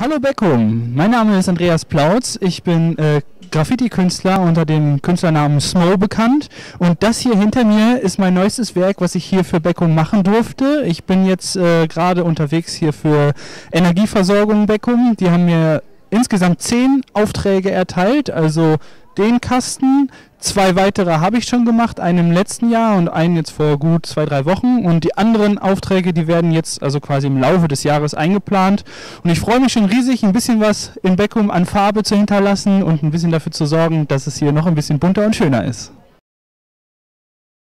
Hallo Beckum, mein Name ist Andreas Plautz. Ich bin äh, Graffiti-Künstler unter dem Künstlernamen Smo bekannt. Und das hier hinter mir ist mein neuestes Werk, was ich hier für Beckum machen durfte. Ich bin jetzt äh, gerade unterwegs hier für Energieversorgung Beckum. Die haben mir insgesamt zehn Aufträge erteilt, also den Kasten. Zwei weitere habe ich schon gemacht, einen im letzten Jahr und einen jetzt vor gut zwei, drei Wochen. Und die anderen Aufträge, die werden jetzt also quasi im Laufe des Jahres eingeplant. Und ich freue mich schon riesig, ein bisschen was in Beckum an Farbe zu hinterlassen und ein bisschen dafür zu sorgen, dass es hier noch ein bisschen bunter und schöner ist.